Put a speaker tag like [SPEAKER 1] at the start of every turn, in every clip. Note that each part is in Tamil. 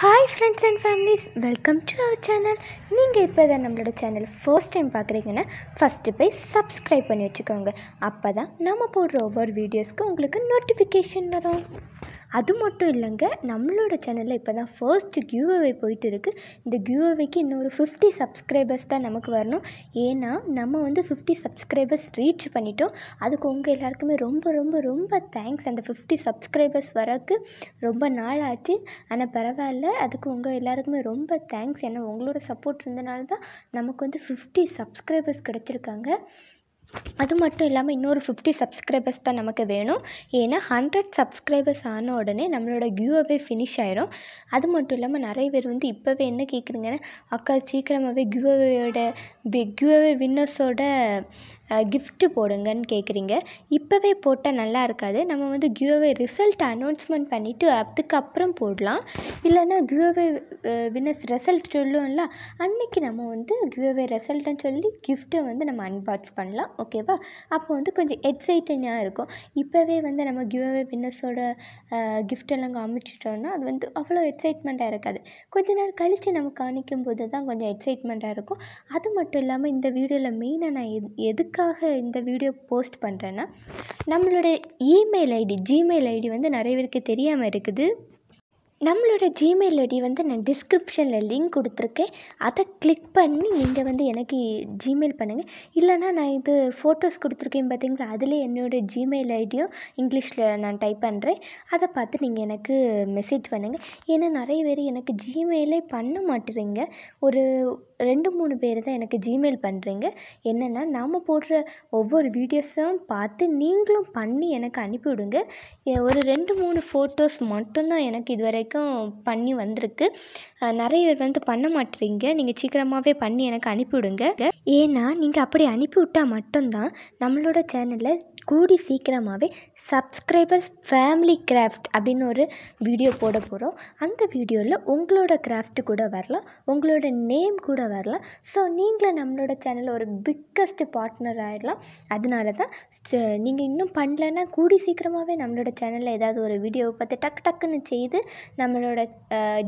[SPEAKER 1] Hi friends and families welcome to our channel நீங்கள் இப்போ தான் நம்மளோட சேனல் ஃபர்ஸ்ட் டைம் பார்க்குறீங்கன்னா ஃபஸ்ட்டு போய் சப்ஸ்கிரைப் பண்ணி வச்சுக்கோங்க. அப்போ தான் நம்ம போடுற ஒவ்வொரு வீடியோஸ்க்கு உங்களுக்கு நோட்டிஃபிகேஷன் வரும். அது மட்டும் இல்லைங்க நம்மளோட சேனலில் இப்போ தான் ஃபர்ஸ்ட் கியூஅவே போயிட்டு இருக்குது இந்த கியூஅவேக்கு இன்னொரு ஃபிஃப்டி சப்ஸ்கிரைபர்ஸ் தான் நமக்கு வரணும். ஏன்னா நம்ம வந்து ஃபிஃப்டி சப்ஸ்கிரைபர்ஸ் ரீச் பண்ணிட்டோம். அதுக்கு உங்கள் எல்லாருக்குமே ரொம்ப ரொம்ப ரொம்ப தேங்க்ஸ் அந்த ஃபிஃப்டி சப்ஸ்கிரைபர்ஸ் வரக்கு ரொம்ப நாள் ஆச்சு. ஆனால் பரவாயில்ல. அதுக்கு உங்கள் எல்லாருக்குமே ரொம்ப தேங்க்ஸ் ஏன்னா உங்களோட சப்போர்ட் இருந்தனால தான் நமக்கு வந்து ஃபிஃப்டி சப்ஸ்கிரைபர்ஸ் கிடச்சிருக்காங்க. அது மட்டும் இல்லாமல் இன்னொரு ஃபிஃப்டி சப்ஸ்கிரைபர்ஸ் தான் நமக்கு வேணும். ஏன்னா ஹண்ட்ரட் சப்ஸ்கிரைபர்ஸ் ஆன உடனே நம்மளோட கியூஅவே ஃபினிஷ் ஆயிரும். அது மட்டும் இல்லாமல் நிறைய பேர் வந்து இப்போவே என்ன கேட்குறீங்கன்னா அக்கா சீக்கிரமாகவே கியூஅவேயோட கியூஅவே வின்னர்ஸோட கிஃப்ட்டு போடுங்கன்னு கேட்குறீங்க இப்போவே போட்டால் நல்லா இருக்காது. நம்ம வந்து கியூஅவே ரிசல்ட் அனௌன்ஸ்மெண்ட் பண்ணிவிட்டு அதுக்கப்புறம் போடலாம். இல்லைன்னா கியூஅவே வின்னர்ஸ் ரிசல்ட் சொல்லுவோம்ல அன்னைக்கு நம்ம வந்து கியூஅவே ரிசல்ட்டுன்னு சொல்லி கிஃப்ட்டை வந்து நம்ம அன்பாக்ஸ் பண்ணலாம். ஓகேவா அப்போ வந்து கொஞ்சம் எக்ஸைட்டிங்காக இருக்கும். இப்போவே வந்து நம்ம கியூஅவே வின்னர்ஸோட கிஃப்டெல்லாம் காமிச்சிட்டோன்னா அது வந்து அவ்வளோ எக்ஸைட்மெண்ட்டாக இருக்காது. கொஞ்ச நாள் கழித்து நம்ம காணிக்கும் போது தான் கொஞ்சம் எக்ஸைட்மெண்ட்டாக இருக்கும். அது மட்டும் இல்லாமல் இந்த வீடியோவில் மெயினாக நான் எது எதுக்காக இந்த வீடியோ போஸ்ட் பண்ணுறேன்னா நம்மளோட இமெயில் ஐடி ஜிமெயில் ஐடி வந்து நிறைய பேருக்கு தெரியாமல் இருக்குது. நம்மளோட ஜிமெயில் ஐடி வந்து நான் டிஸ்கிரிப்ஷனில் லிங்க் கொடுத்துருக்கேன். அதை கிளிக் பண்ணி நீங்கள் வந்து எனக்கு ஜிமெயில் பண்ணுங்கள் இல்லைனா நான் இது ஃபோட்டோஸ் கொடுத்துருக்கேன் பார்த்தீங்களா? அதில் என்னோடய ஜிமெயில் ஐடியும் இங்கிலீஷில் நான் டைப் பண்ணுறேன் அதை பார்த்து நீங்கள் எனக்கு மெசேஜ் பண்ணுங்கள் ஏன்னா நிறைய பேர் எனக்கு ஜிமெயிலே பண்ண மாட்டுறீங்க. ஒரு ரெண்டு மூணு பேர் தான் எனக்கு ஜிமெயில் பண்ணுறீங்க என்னென்னா நாம் போடுற ஒவ்வொரு வீடியோஸும் பார்த்து நீங்களும் பண்ணி எனக்கு அனுப்பிவிடுங்க. ஒரு ரெண்டு மூணு ஃபோட்டோஸ் மட்டும்தான் எனக்கு இதுவரை வரைக்கும் பண்ணி வந்திருக்கு. நிறைய பேர் வந்து பண்ண மாட்டேறீங்க நீங்கள் சீக்கிரமாகவே பண்ணி எனக்கு அனுப்பிவிடுங்க. ஏன்னா நீங்கள் அப்படி அனுப்பிவிட்டால் மட்டும்தான் நம்மளோட சேனலில் கூடி சீக்கிரமாகவே சப்ஸ்கிரைபர்ஸ் ஃபேமிலி கிராஃப்ட் அப்படின்னு ஒரு வீடியோ போட போகிறோம் அந்த வீடியோவில் உங்களோட கிராஃப்ட் கூட வரலாம். உங்களோட நேம் கூட வரலாம். ஸோ நீங்களும் நம்மளோட சேனலில் ஒரு பிக்கஸ்ட் பார்ட்னர் ஆகிடலாம் அதனால தான் நீங்கள் இன்னும் பண்ணலன்னா கூடி சீக்கிரமாகவே நம்மளோட சேனலில் ஏதாவது ஒரு வீடியோவை பார்த்து டக்கு டக்குன்னு செய்து நம்மளோட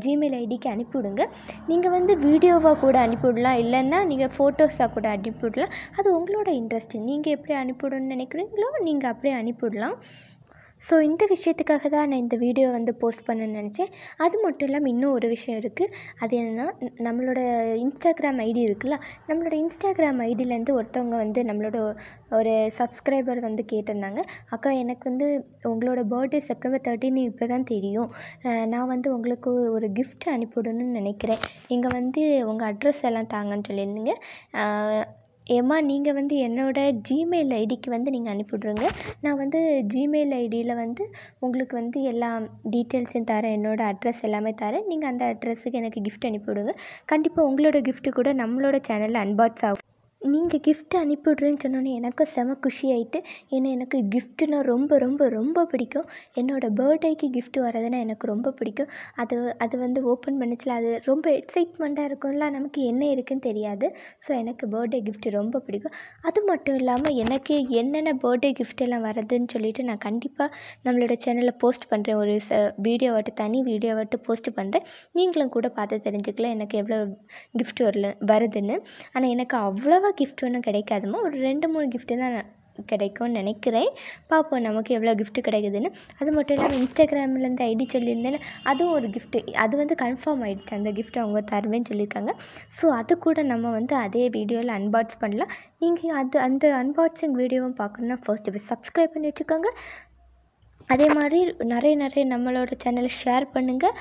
[SPEAKER 1] ஜிமெயில் ஐடிக்கு அனுப்பிவிடுங்க. நீங்கள் வந்து வீடியோவாக கூட அனுப்பிவிடலாம். இல்லைன்னா நீங்கள் ஃபோட்டோஸாக கூட அனுப்பிவிடலாம். அது உங்களோட இன்ட்ரெஸ்ட்டு நீங்கள் எப்படி அனுப்பிவிடணும்னு நினைக்கிறீங்களோ நீங்கள் அப்படியே அனுப்பிவிடலாம் ஸோ இந்த விஷயத்துக்காக தான் நான் இந்த வீடியோ வந்து போஸ்ட் பண்ணணும்னு நினச்சேன். அது மட்டும் இல்லாமல் இன்னும் ஒரு விஷயம் இருக்குது அது என்னென்னா நம்மளோட இன்ஸ்டாகிராம் ஐடி இருக்குல்ல நம்மளோட இன்ஸ்டாகிராம் ஐடியிலேருந்து ஒருத்தவங்க வந்து நம்மளோட ஒரு சப்ஸ்கிரைபர் வந்து கேட்டிருந்தாங்க. அக்கா எனக்கு வந்து உங்களோட பர்த்டே செப்டம்பர் தேர்ட்டின்னு இப்போ தான் தெரியும். நான் வந்து உங்களுக்கு ஒரு கிஃப்ட் அனுப்பிவிடணும்னு நினைக்கிறேன். நீங்கள் வந்து உங்கள் அட்ரஸ் எல்லாம் தாங்கன்னு சொல்லியிருந்தீங்க. ஏம்மா நீங்கள் வந்து என்னோடய ஜிமெயில் ஐடிக்கு வந்து நீங்கள் அனுப்பிவிட்ருங்க நான் வந்து ஜிமெயில் ஐடியில் வந்து உங்களுக்கு வந்து எல்லா டீட்டெயில்ஸையும் தரேன். என்னோடய அட்ரஸ் எல்லாமே தரேன். நீங்கள் அந்த அட்ரஸுக்கு எனக்கு கிஃப்ட் அனுப்பிவிடுங்க. கண்டிப்பாக உங்களோட கிஃப்ட்டு கூட நம்மளோட சேனலில் அன்பாக்ஸ் ஆகும். நீங்கள் கிஃப்ட் அனுப்பிவிட்றேன்னு சொன்னோன்னே எனக்கும் செம குஷி ஆகிட்டு ஏன்னா எனக்கு கிஃப்ட்டுனால் ரொம்ப ரொம்ப ரொம்ப பிடிக்கும். என்னோடய பர்த்டேக்கு கிஃப்ட் வரதுன்னா எனக்கு ரொம்ப பிடிக்கும். அது அது வந்து ஓப்பன் பண்ணிச்சில் அது ரொம்ப எக்ஸைட்மெண்ட்டாக இருக்கும்ல நமக்கு என்ன இருக்குன்னு தெரியாது. ஸோ எனக்கு பர்த்டே கிஃப்ட் ரொம்ப பிடிக்கும். அது மட்டும் இல்லாமல் எனக்கு என்னென்ன பர்த்டே கிஃப்ட் எல்லாம் வருதுன்னு சொல்லிட்டு நான் கண்டிப்பாக நம்மளோட சேனலில் போஸ்ட் பண்ணுறேன் ஒரு ச வீடியோவாட்டு தனி வீடியோவாட்டு போஸ்ட் பண்ணுறேன் நீங்களும் கூட பார்த்து தெரிஞ்சுக்கலாம் எனக்கு எவ்வளோ கிஃப்ட் வரல வருதுன்னு. ஆனால் எனக்கு அவ்வளோவா கிஃப்ட் ஒன்றும் கிடைக்காதுமா ஒரு ரெண்டு மூணு கிஃப்ட்டு தான் கிடைக்கும்னு நினைக்கிறேன். பார்ப்போம் நமக்கு எவ்வளோ கிஃப்ட்டு கிடைக்குதுன்னு. அது மட்டும் இல்லாமல் இன்ஸ்டாகிராம்லேருந்து ஐடி சொல்லியிருந்தேன் அதுவும் ஒரு கிஃப்ட்டு அது வந்து கன்ஃபார்ம் ஆகிடுச்சு அந்த கிஃப்ட் அவங்க தருவேன்னு சொல்லியிருக்காங்க. ஸோ அது கூட நம்ம வந்து அதே வீடியோவில் அன்பாக்ஸ் பண்ணலாம். நீங்கள் அது அந்த அன்பாக்சிங் வீடியோவும் பார்க்கணுன்னா ஃபர்ஸ்ட் போய் சப்ஸ்கிரைப் பண்ணி வச்சுக்கோங்க. அதே மாதிரி நிறைய நிறைய நம்மளோட சேனலை ஷேர் பண்ணுங்கள்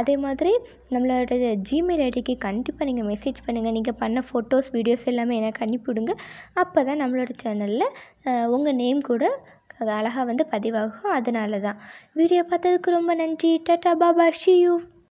[SPEAKER 1] அதே மாதிரி நம்மளோட ஜிமெயில் ஐடிக்கு கண்டிப்பாக நீங்கள் மெசேஜ் பண்ணுங்கள் நீங்கள் பண்ண ஃபோட்டோஸ் வீடியோஸ் எல்லாமே எனக்கு அனுப்பிவிடுங்க அப்போ தான் நம்மளோட சேனலில் உங்கள் நேம் கூட அழகாக வந்து பதிவாகும். அதனால தான் வீடியோ பார்த்ததுக்கு ரொம்ப நன்றி. டாட்டா பாபா ஷியூ